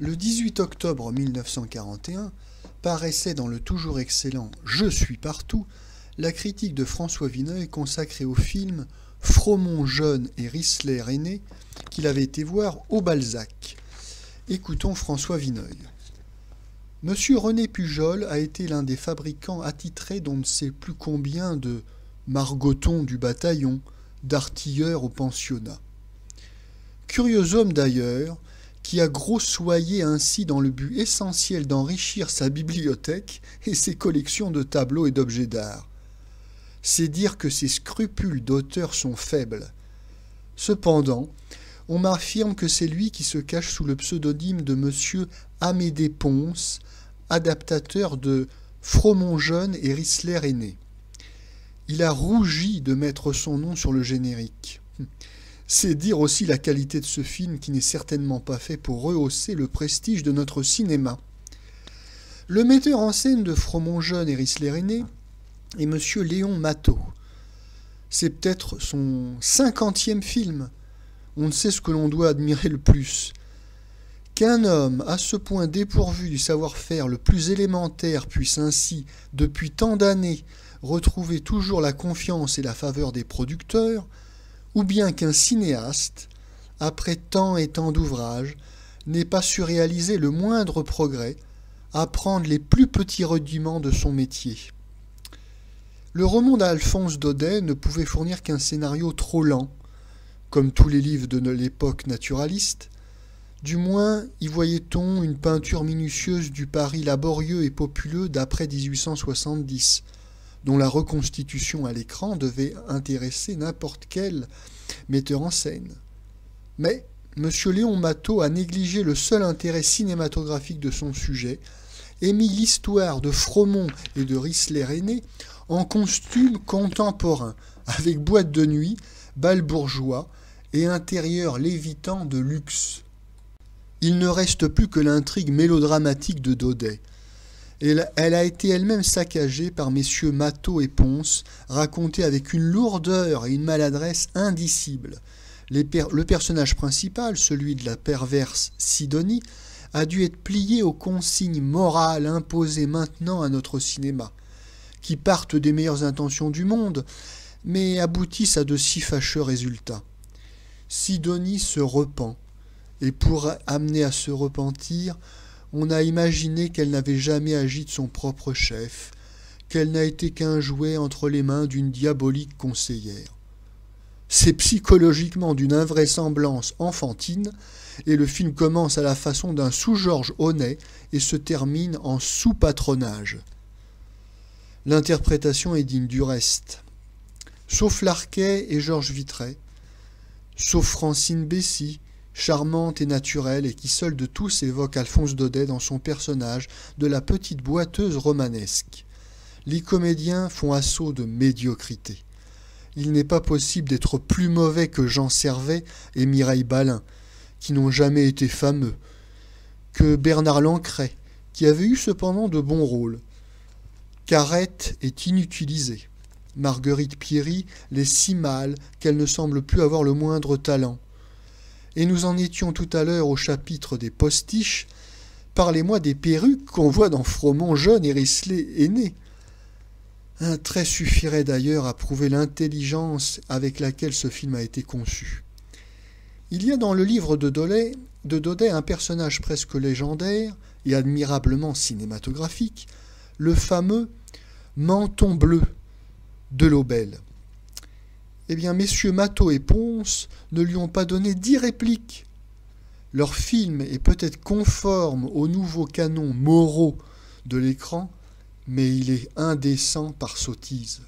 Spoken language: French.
Le 18 octobre 1941 paraissait dans le toujours excellent Je suis partout la critique de François Vineuil consacrée au film Fromont jeune et Risler aîné qu'il avait été voir au Balzac. Écoutons François Vineuil. Monsieur René Pujol a été l'un des fabricants attitrés d'on ne sait plus combien de margotons du bataillon, d'artilleurs au pensionnat. Curieux homme d'ailleurs, qui a grossoyé ainsi dans le but essentiel d'enrichir sa bibliothèque et ses collections de tableaux et d'objets d'art. C'est dire que ses scrupules d'auteur sont faibles. Cependant, on m'affirme que c'est lui qui se cache sous le pseudonyme de Monsieur Amédée Ponce, adaptateur de Fromont jeune et Risler aîné. Il a rougi de mettre son nom sur le générique. C'est dire aussi la qualité de ce film qui n'est certainement pas fait pour rehausser le prestige de notre cinéma. Le metteur en scène de Fromont jeune et Risler aîné est M. Léon Matteau. C'est peut-être son cinquantième film. On ne sait ce que l'on doit admirer le plus. Qu'un homme à ce point dépourvu du savoir-faire le plus élémentaire puisse ainsi, depuis tant d'années, retrouver toujours la confiance et la faveur des producteurs, ou bien qu'un cinéaste, après tant et tant d'ouvrages, n'ait pas su réaliser le moindre progrès, apprendre les plus petits rudiments de son métier. Le roman d'Alphonse Daudet ne pouvait fournir qu'un scénario trop lent, comme tous les livres de l'époque naturaliste, du moins y voyait-on une peinture minutieuse du Paris laborieux et populeux d'après 1870, dont la reconstitution à l'écran devait intéresser n'importe quel metteur en scène. Mais M. Léon Matteau a négligé le seul intérêt cinématographique de son sujet et mis l'histoire de Fromont et de Risler aîné en costume contemporain, avec boîte de nuit, bal bourgeois et intérieur lévitant de luxe. Il ne reste plus que l'intrigue mélodramatique de Daudet. Elle, a été elle-même saccagée par messieurs Matteau et Ponce, racontée avec une lourdeur et une maladresse indicibles. le personnage principal, celui de la perverse Sidonie, a dû être plié aux consignes morales imposées maintenant à notre cinéma, qui partent des meilleures intentions du monde, mais aboutissent à de si fâcheux résultats. Sidonie se repent, et pour amener à se repentir, on a imaginé qu'elle n'avait jamais agi de son propre chef, qu'elle n'a été qu'un jouet entre les mains d'une diabolique conseillère. C'est psychologiquement d'une invraisemblance enfantine, et le film commence à la façon d'un sous-Georges honnête et se termine en sous-patronage. L'interprétation est digne du reste. Sauf Larquet et Georges Vitray, sauf Francine Bessy, charmante et naturelle, et qui seule de tous évoque Alphonse Daudet dans son personnage de la petite boiteuse romanesque. Les comédiens font assaut de médiocrité. Il n'est pas possible d'être plus mauvais que Jean Servet et Mireille Balin, qui n'ont jamais été fameux, que Bernard Lancret, qui avait eu cependant de bons rôles. Carrette est inutilisée. Marguerite Pierry l'est si mal qu'elle ne semble plus avoir le moindre talent et nous en étions tout à l'heure au chapitre des postiches, parlez-moi des perruques qu'on voit dans Fromont jeune et Risley aîné. Un trait suffirait d'ailleurs à prouver l'intelligence avec laquelle ce film a été conçu. Il y a dans le livre de Daudet, de Daudet un personnage presque légendaire et admirablement cinématographique, le fameux menton bleu de l'Aubel eh bien, messieurs Matteau et Ponce ne lui ont pas donné dix répliques. Leur film est peut-être conforme aux nouveaux canons moraux de l'écran, mais il est indécent par sottise.